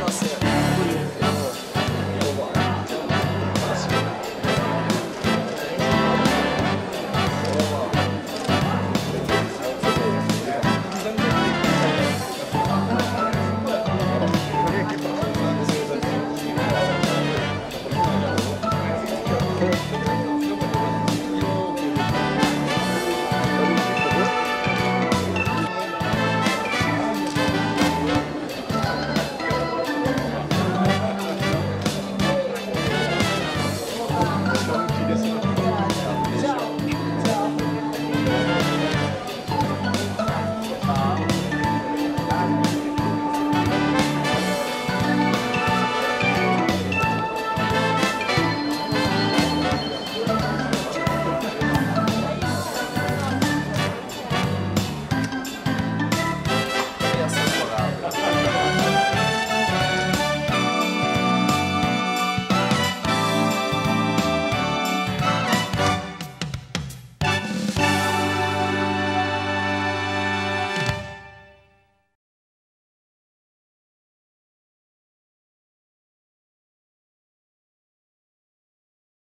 nossa.